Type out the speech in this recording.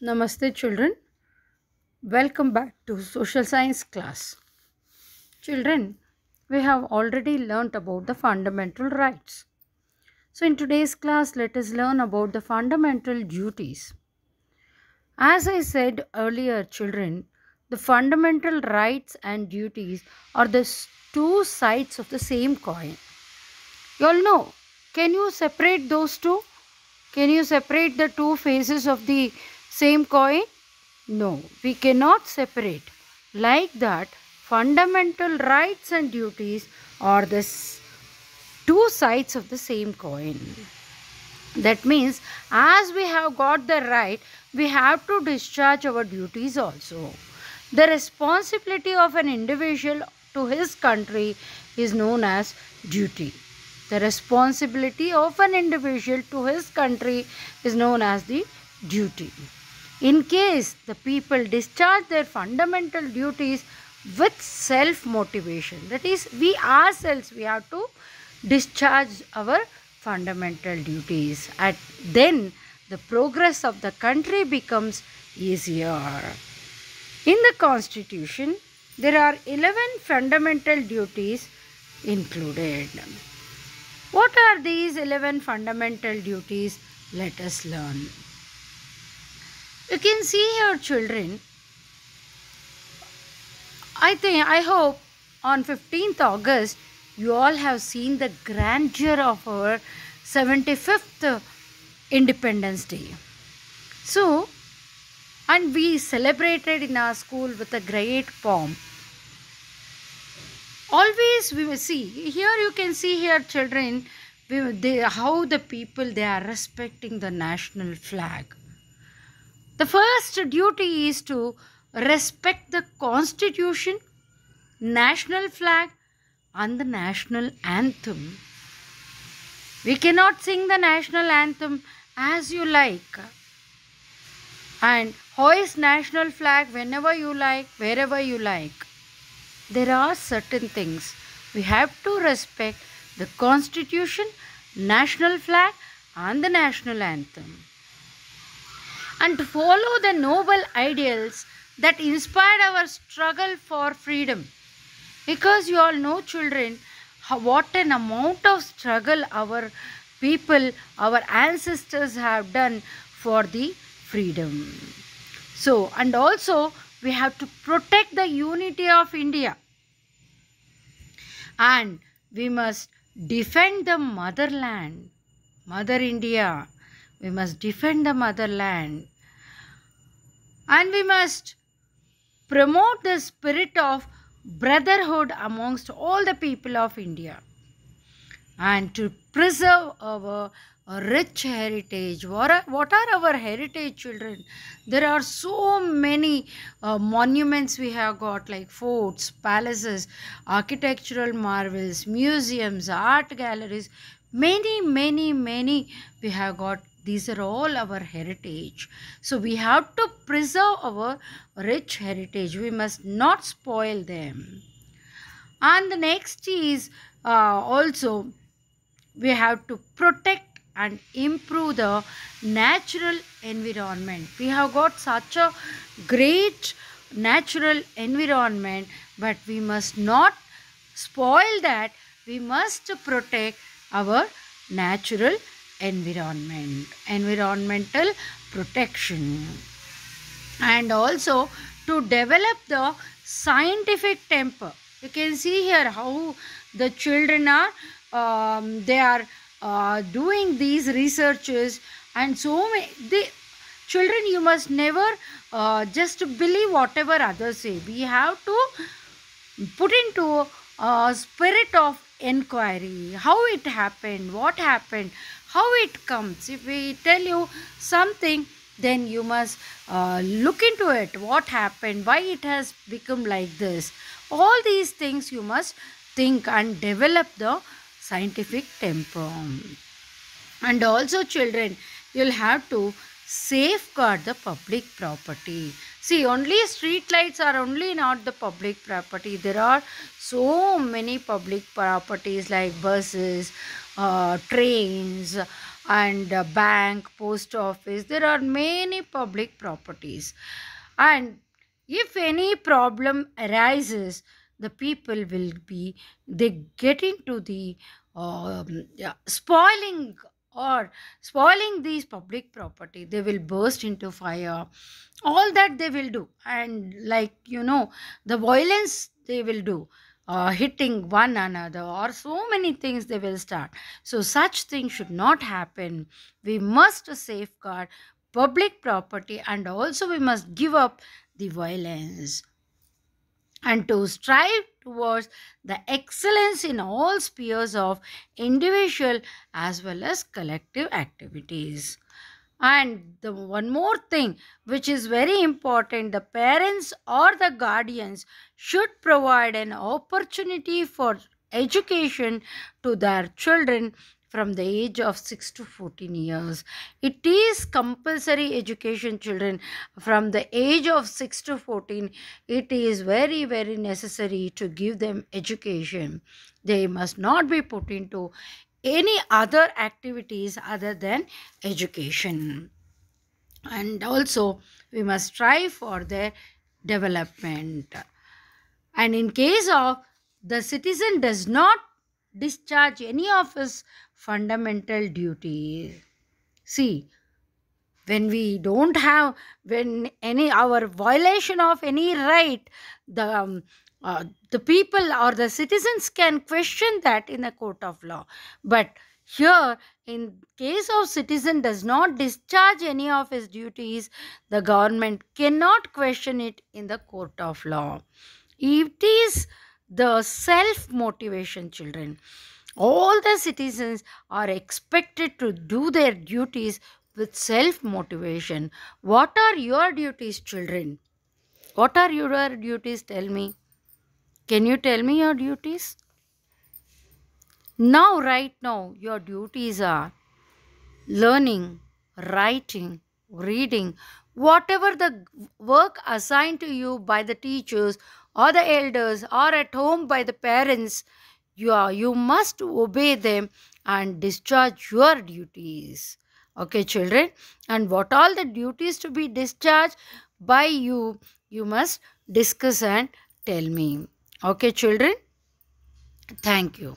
Namaste, children. Welcome back to social science class. Children, we have already learnt about the fundamental rights. So, in today's class, let us learn about the fundamental duties. As I said earlier, children, the fundamental rights and duties are the two sides of the same coin. You all know. Can you separate those two? Can you separate the two faces of the same coin? No, we cannot separate. Like that, fundamental rights and duties are the two sides of the same coin. That means, as we have got the right, we have to discharge our duties also. The responsibility of an individual to his country is known as duty. The responsibility of an individual to his country is known as the duty. In case the people discharge their fundamental duties with self motivation, that is, we ourselves we have to discharge our fundamental duties, and then the progress of the country becomes easier. In the Constitution, there are 11 fundamental duties included. What are these 11 fundamental duties? Let us learn. You can see here, children. I think, I hope on 15th August, you all have seen the grandeur of our 75th Independence Day. So, and we celebrated in our school with a great pomp. Always we see here. You can see here, children, they, how the people they are respecting the national flag. The first duty is to respect the constitution, national flag, and the national anthem. We cannot sing the national anthem as you like and hoist national flag whenever you like, wherever you like. There are certain things we have to respect the constitution, national flag, and the national anthem and to follow the noble ideals that inspired our struggle for freedom. Because you all know, children, what an amount of struggle our people, our ancestors have done for the freedom. So, and also we have to protect the unity of India. And we must defend the motherland, Mother India. We must defend the motherland. And we must promote the spirit of brotherhood amongst all the people of India. And to preserve our rich heritage. What are, what are our heritage children? There are so many uh, monuments we have got like forts, palaces, architectural marvels, museums, art galleries, many, many, many we have got. These are all our heritage. So we have to preserve our rich heritage. We must not spoil them. And the next is uh, also we have to protect and improve the natural environment. We have got such a great natural environment, but we must not spoil that. We must protect our natural environment, environmental protection, and also to develop the scientific temper. You can see here how the children are um, they are uh, doing these researches. And so many they children you must never uh, just believe whatever others say. We have to put into a spirit of inquiry. How it happened? What happened? How it comes? If we tell you something then you must uh, look into it. What happened? Why it has become like this? All these things you must think and develop the scientific temper and also children you'll have to safeguard the public property see only street lights are only not the public property there are so many public properties like buses uh, trains and uh, bank, post office. There are many public properties. And if any problem arises, the people will be they get into the um, yeah, spoiling or spoiling these public property they will burst into fire. All that they will do and like you know the violence they will do uh, hitting one another or so many things they will start. So such things should not happen. We must safeguard public property and also we must give up the violence and to strive towards the excellence in all spheres of individual as well as collective activities. And the one more thing which is very important the parents or the guardians should provide an opportunity for education to their children from the age of 6 to 14 years. It is compulsory education children from the age of 6 to 14. It is very, very necessary to give them education. They must not be put into any other activities other than education. And also, we must strive for their development. And in case of the citizen does not discharge any of his fundamental duties. See, when we don't have, when any, our violation of any right, the, um, uh, the people or the citizens can question that in a court of law. But here, in case of citizen does not discharge any of his duties, the government cannot question it in the court of law. It is the self motivation, children. All the citizens are expected to do their duties with self motivation. What are your duties, children? What are your duties? Tell me. Can you tell me your duties? Now, right now, your duties are learning, writing, reading, whatever the work assigned to you by the teachers or the elders or at home by the parents, you, are, you must obey them and discharge your duties. Okay, children? And what all the duties to be discharged by you, you must discuss and tell me. Okay, children? Thank you.